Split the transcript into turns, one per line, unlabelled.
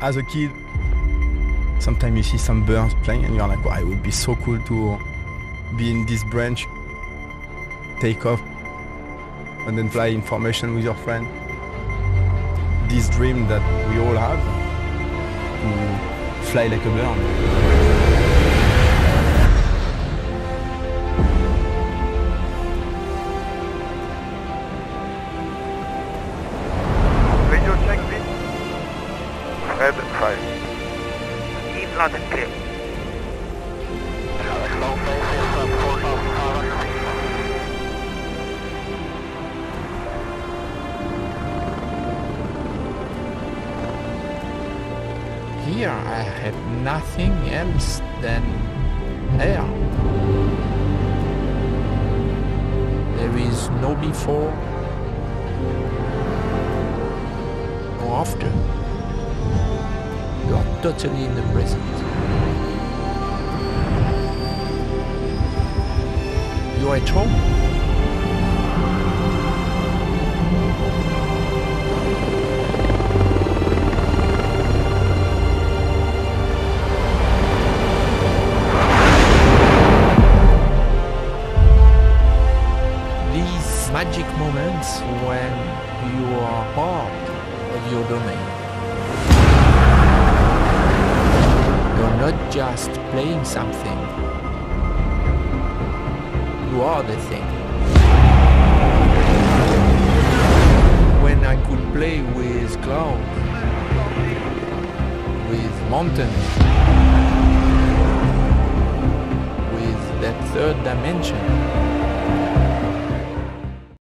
as a kid, sometimes you see some birds playing and you're like, wow, it would be so cool to be in this branch, take off, and then fly in formation with your friend. This dream that we all have to fly like a bird.
Fred 5.
Keep loud and clear.
Here I have nothing else than air. There is no before, no after. You are totally in the present. You are at home. these magic moments when you are part of your domain. Just playing something, you are the thing. When I could play with clouds, with mountains, with that third dimension.